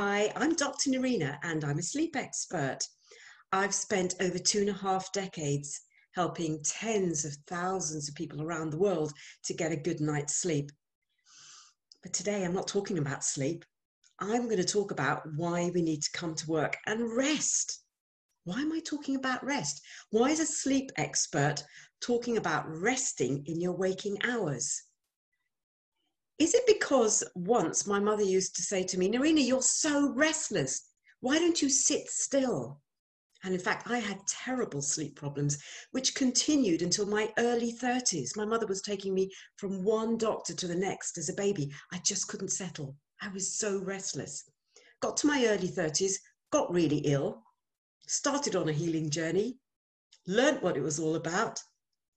Hi, I'm Dr. Nerina and I'm a sleep expert. I've spent over two and a half decades helping tens of thousands of people around the world to get a good night's sleep. But today I'm not talking about sleep. I'm going to talk about why we need to come to work and rest. Why am I talking about rest? Why is a sleep expert talking about resting in your waking hours? Is it because once my mother used to say to me, Nerina, you're so restless. Why don't you sit still? And in fact, I had terrible sleep problems, which continued until my early 30s. My mother was taking me from one doctor to the next as a baby. I just couldn't settle. I was so restless. Got to my early 30s, got really ill, started on a healing journey, learnt what it was all about.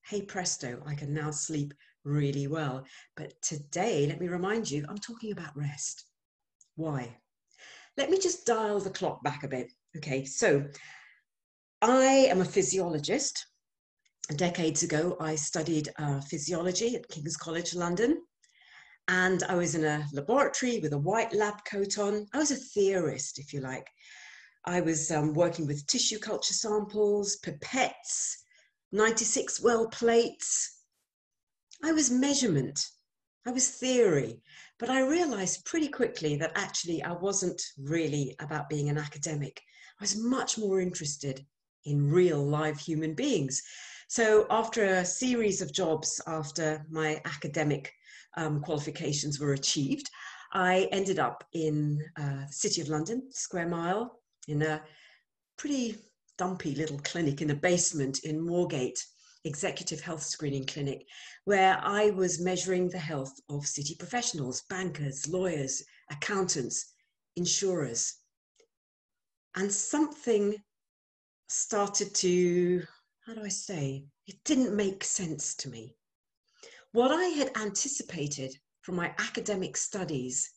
Hey presto, I can now sleep really well. But today, let me remind you, I'm talking about rest. Why? Let me just dial the clock back a bit. Okay, so I am a physiologist. Decades ago, I studied uh, physiology at King's College London. And I was in a laboratory with a white lab coat on. I was a theorist, if you like. I was um, working with tissue culture samples, pipettes, 96 well plates, I was measurement, I was theory, but I realized pretty quickly that actually I wasn't really about being an academic. I was much more interested in real live human beings. So after a series of jobs after my academic um, qualifications were achieved, I ended up in uh, the City of London, Square Mile, in a pretty dumpy little clinic in the basement in Moorgate executive health screening clinic where I was measuring the health of city professionals, bankers, lawyers, accountants, insurers. And something started to, how do I say, it didn't make sense to me. What I had anticipated from my academic studies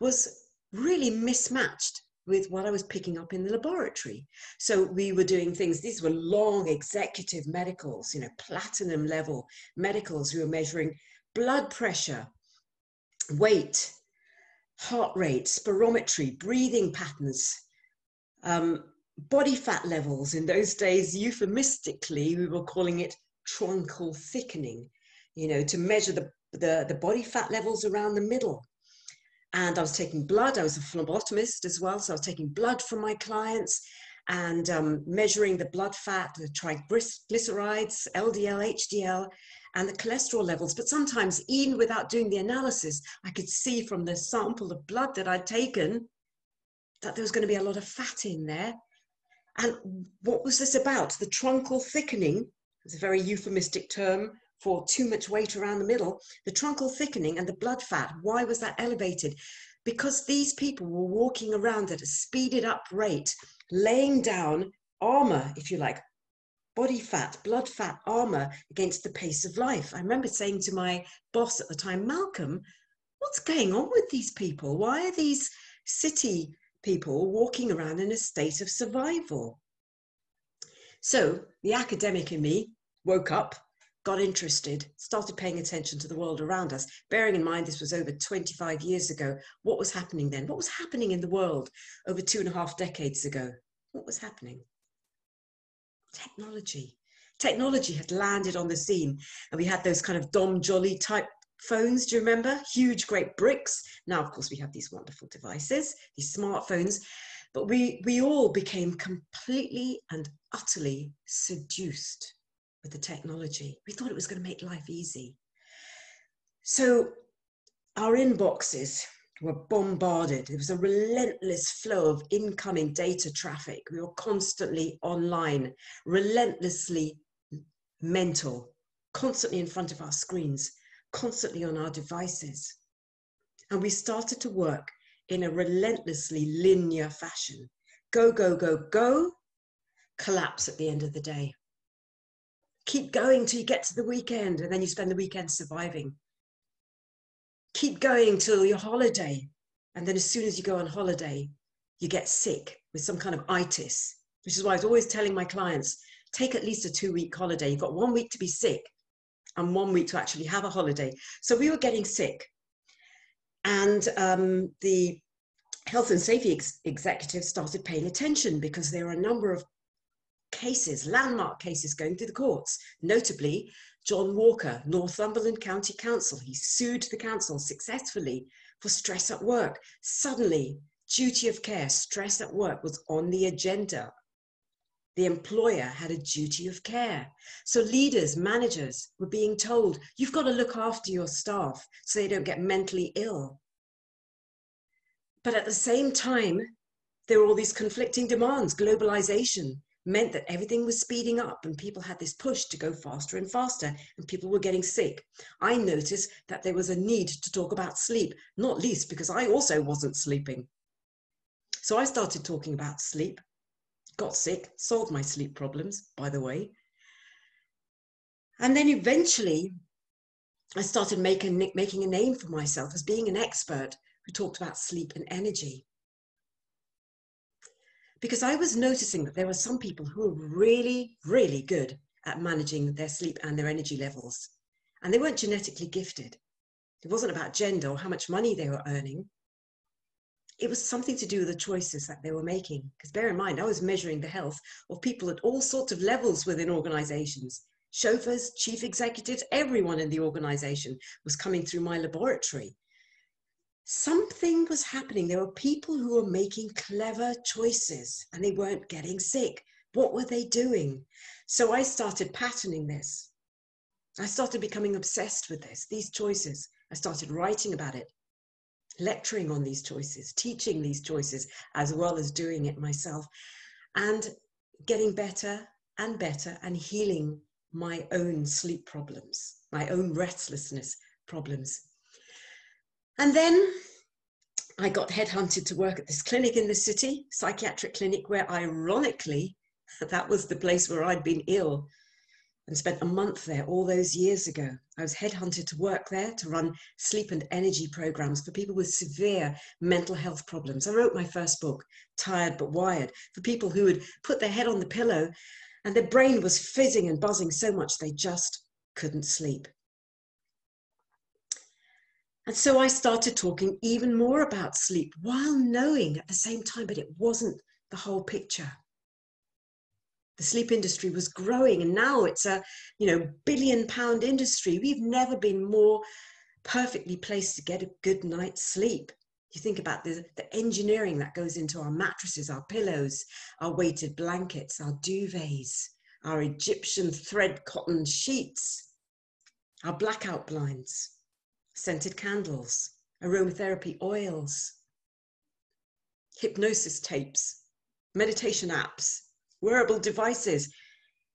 was really mismatched with what I was picking up in the laboratory. So we were doing things, these were long executive medicals, you know, platinum level medicals. We were measuring blood pressure, weight, heart rate, spirometry, breathing patterns, um, body fat levels. In those days, euphemistically, we were calling it truncal thickening, you know, to measure the, the, the body fat levels around the middle and I was taking blood. I was a phlebotomist as well, so I was taking blood from my clients and um, measuring the blood fat, the triglycerides, LDL, HDL, and the cholesterol levels. But sometimes, even without doing the analysis, I could see from the sample of blood that I'd taken that there was going to be a lot of fat in there. And what was this about? The truncal thickening it's a very euphemistic term for too much weight around the middle, the truncal thickening and the blood fat, why was that elevated? Because these people were walking around at a speeded up rate, laying down armor, if you like, body fat, blood fat armor against the pace of life. I remember saying to my boss at the time, Malcolm, what's going on with these people? Why are these city people walking around in a state of survival? So the academic in me woke up got interested, started paying attention to the world around us, bearing in mind this was over 25 years ago. What was happening then? What was happening in the world over two and a half decades ago? What was happening? Technology. Technology had landed on the scene, and we had those kind of Dom Jolly type phones. Do you remember? Huge, great bricks. Now, of course, we have these wonderful devices, these smartphones, but we, we all became completely and utterly seduced with the technology. We thought it was going to make life easy. So our inboxes were bombarded. There was a relentless flow of incoming data traffic. We were constantly online, relentlessly mental, constantly in front of our screens, constantly on our devices. And we started to work in a relentlessly linear fashion. Go, go, go, go, collapse at the end of the day keep going till you get to the weekend and then you spend the weekend surviving. Keep going till your holiday. And then as soon as you go on holiday, you get sick with some kind of itis, which is why I was always telling my clients take at least a two week holiday. You've got one week to be sick and one week to actually have a holiday. So we were getting sick. And um, the health and safety ex- executives started paying attention because there are a number of cases, landmark cases going through the courts, notably John Walker, Northumberland County Council. He sued the council successfully for stress at work. Suddenly, duty of care, stress at work was on the agenda. The employer had a duty of care. So leaders, managers were being told, you've got to look after your staff so they don't get mentally ill. But at the same time, there were all these conflicting demands. Globalization meant that everything was speeding up and people had this push to go faster and faster and people were getting sick. I noticed that there was a need to talk about sleep, not least because I also wasn't sleeping. So I started talking about sleep, got sick, solved my sleep problems, by the way. And then eventually I started making, making a name for myself as being an expert who talked about sleep and energy because I was noticing that there were some people who were really, really good at managing their sleep and their energy levels. And they weren't genetically gifted. It wasn't about gender or how much money they were earning. It was something to do with the choices that they were making. Because bear in mind, I was measuring the health of people at all sorts of levels within organizations chauffeurs, chief executives, everyone in the organization was coming through my laboratory something was happening. There were people who were making clever choices and they weren't getting sick. What were they doing? So I started patterning this. I started becoming obsessed with this, these choices. I started writing about it, lecturing on these choices, teaching these choices, as well as doing it myself, and getting better and better and healing my own sleep problems, my own restlessness problems. And then I got headhunted to work at this clinic in the city, psychiatric clinic, where ironically, that was the place where I'd been ill and spent a month there all those years ago. I was headhunted to work there to run sleep and energy programs for people with severe mental health problems. I wrote my first book, Tired But Wired, for people who would put their head on the pillow and their brain was fizzing and buzzing so much they just couldn't sleep. And so I started talking even more about sleep while knowing at the same time, but it wasn't the whole picture. The sleep industry was growing and now it's a, you know, billion pound industry. We've never been more perfectly placed to get a good night's sleep. You think about the, the engineering that goes into our mattresses, our pillows, our weighted blankets, our duvets, our Egyptian thread cotton sheets, our blackout blinds scented candles, aromatherapy oils, hypnosis tapes, meditation apps, wearable devices.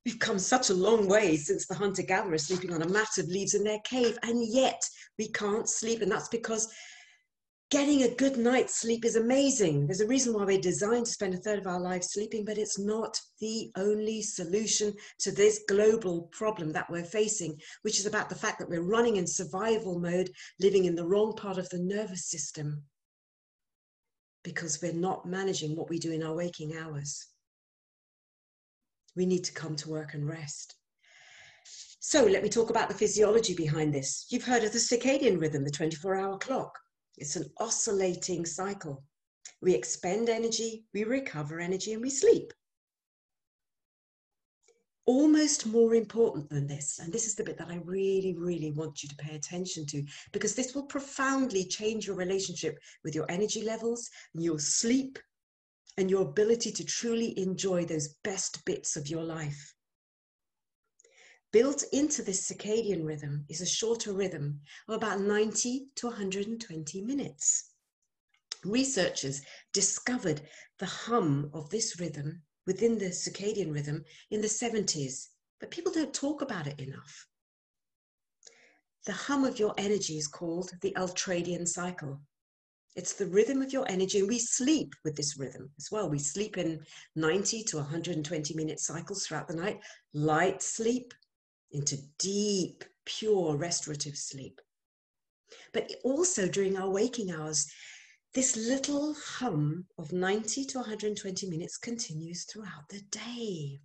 We've come such a long way since the hunter gatherer sleeping on a mat of leaves in their cave, and yet we can't sleep. And that's because getting a good night's sleep is amazing. There's a reason why we're designed to spend a third of our lives sleeping, but it's not the only solution to this global problem that we're facing, which is about the fact that we're running in survival mode, living in the wrong part of the nervous system because we're not managing what we do in our waking hours. We need to come to work and rest. So let me talk about the physiology behind this. You've heard of the circadian rhythm, the 24 hour clock. It's an oscillating cycle. We expend energy, we recover energy, and we sleep. Almost more important than this, and this is the bit that I really, really want you to pay attention to, because this will profoundly change your relationship with your energy levels, your sleep, and your ability to truly enjoy those best bits of your life. Built into this circadian rhythm is a shorter rhythm of about 90 to 120 minutes. Researchers discovered the hum of this rhythm within the circadian rhythm in the 70s, but people don't talk about it enough. The hum of your energy is called the ultradian cycle. It's the rhythm of your energy, and we sleep with this rhythm as well. We sleep in 90 to 120 minute cycles throughout the night, light sleep, into deep, pure restorative sleep. But also during our waking hours, this little hum of 90 to 120 minutes continues throughout the day.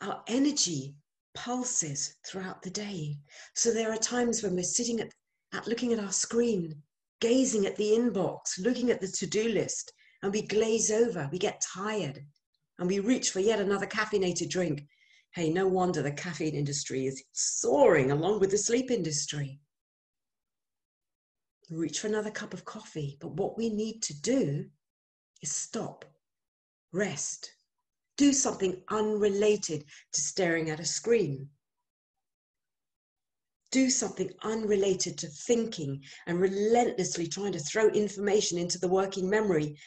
Our energy pulses throughout the day. So there are times when we're sitting at, at looking at our screen gazing at the inbox, looking at the to do list, and we glaze over, we get tired, and we reach for yet another caffeinated drink. Hey, no wonder the caffeine industry is soaring along with the sleep industry. Reach for another cup of coffee, but what we need to do is stop, rest, do something unrelated to staring at a screen. Do something unrelated to thinking and relentlessly trying to throw information into the working memory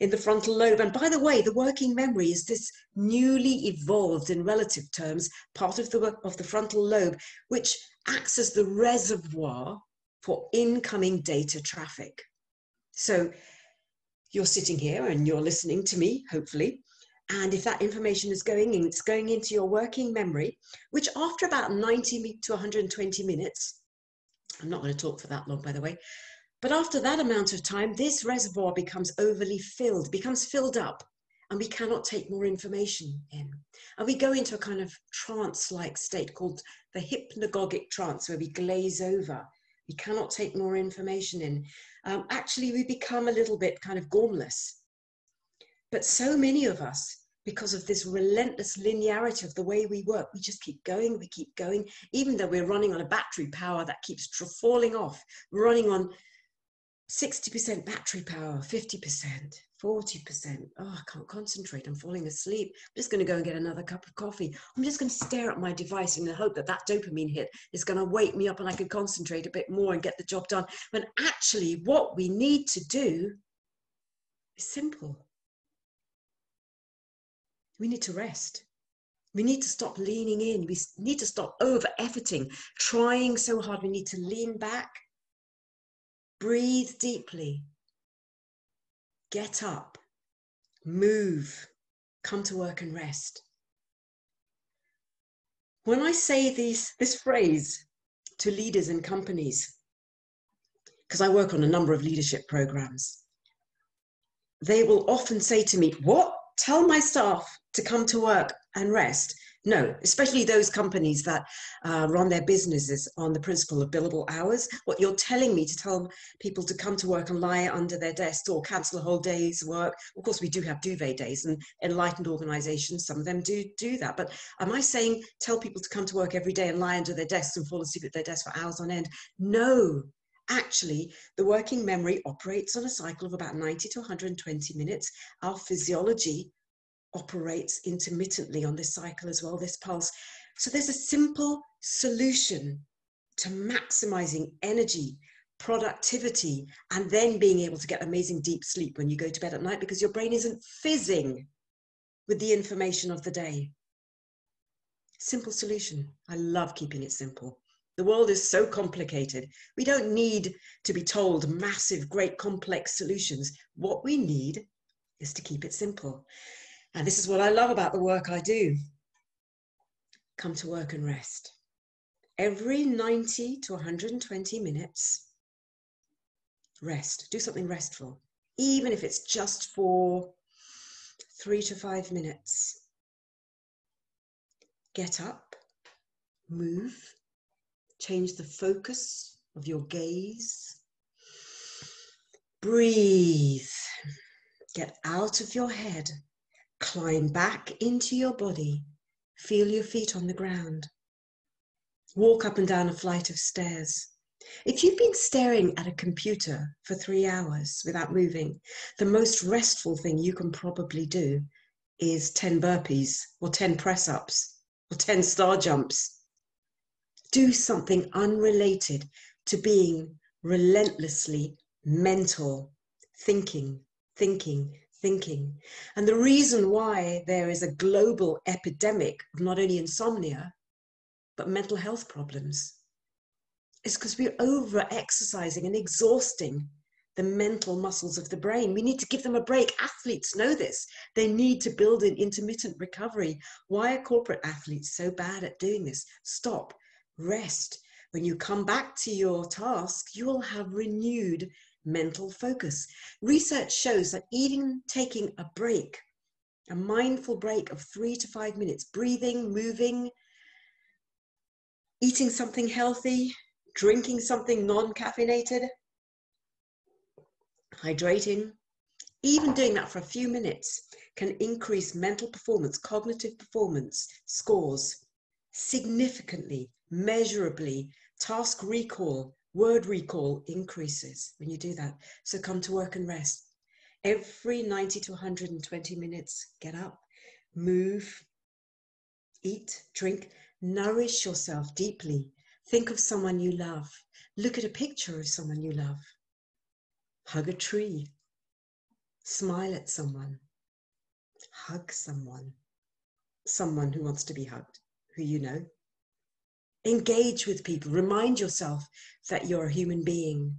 in the frontal lobe. And by the way, the working memory is this newly evolved, in relative terms, part of the, of the frontal lobe, which acts as the reservoir for incoming data traffic. So you're sitting here and you're listening to me, hopefully, and if that information is going in, it's going into your working memory, which after about 90 to 120 minutes, I'm not going to talk for that long, by the way, but after that amount of time, this reservoir becomes overly filled, becomes filled up, and we cannot take more information in. And we go into a kind of trance like state called the hypnagogic trance, where we glaze over. We cannot take more information in. Um, actually, we become a little bit kind of gormless but so many of us, because of this relentless linearity of the way we work, we just keep going, we keep going, even though we're running on a battery power that keeps falling off. Running on 60% battery power, 50%, 40%. Oh, I can't concentrate. I'm falling asleep. I'm just going to go and get another cup of coffee. I'm just going to stare at my device in the hope that that dopamine hit is going to wake me up and I can concentrate a bit more and get the job done. When actually, what we need to do is simple we need to rest. We need to stop leaning in. We need to stop over efforting, trying so hard. We need to lean back, breathe deeply, get up, move, come to work and rest. When I say these, this phrase to leaders in companies, because I work on a number of leadership programs, they will often say to me, What? Tell my staff to come to work and rest. No, especially those companies that uh, run their businesses on the principle of billable hours. What you're telling me to tell people to come to work and lie under their desk or cancel a whole day's work. Of course, we do have duvet days, and enlightened organizations, some of them do do that. But am I saying tell people to come to work every day and lie under their desks and fall asleep at their desk for hours on end? No, actually the working memory operates on a cycle of about 90 to 120 minutes our physiology operates intermittently on this cycle as well, this pulse. So there's a simple solution to maximizing energy, productivity, and then being able to get amazing deep sleep when you go to bed at night because your brain isn't fizzing with the information of the day. Simple solution. I love keeping it simple. The world is so complicated. We don't need to be told massive, great, complex solutions. What we need is to keep it simple. And this is what I love about the work I do. Come to work and rest. Every 90 to 120 minutes, rest. Do something restful, even if it's just for three to five minutes. Get up, move, change the focus of your gaze. Breathe. Get out of your head Climb back into your body. Feel your feet on the ground. Walk up and down a flight of stairs. If you've been staring at a computer for three hours without moving, the most restful thing you can probably do is 10 burpees or 10 press ups or 10 star jumps. Do something unrelated to being relentlessly mental, thinking, thinking, thinking. And the reason why there is a global epidemic of not only insomnia, but mental health problems is because we're over exercising and exhausting the mental muscles of the brain. We need to give them a break. Athletes know this. They need to build in intermittent recovery. Why are corporate athletes so bad at doing this? Stop, rest. When you come back to your task, you will have renewed mental focus. Research shows that even taking a break, a mindful break of three to five minutes, breathing, moving, eating something healthy, drinking something non caffeinated, hydrating, even doing that for a few minutes can increase mental performance, cognitive performance scores significantly, measurably. Task recall, word recall increases when you do that. So come to work and rest. Every 90 to 120 minutes, get up, move, eat, drink, nourish yourself deeply. Think of someone you love. Look at a picture of someone you love. Hug a tree. Smile at someone. Hug someone. Someone who wants to be hugged, who you know. Engage with people. Remind yourself that you're a human being,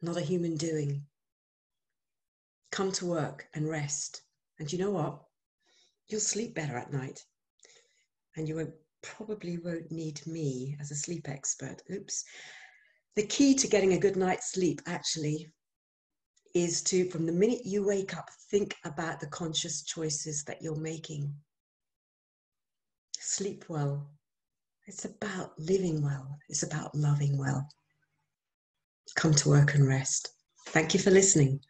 not a human doing. Come to work and rest. And you know what? You'll sleep better at night. And you won't, probably won't need me as a sleep expert. Oops. The key to getting a good night's sleep actually is to, from the minute you wake up, think about the conscious choices that you're making. Sleep well. It's about living well, it's about loving well. Come to work and rest. Thank you for listening.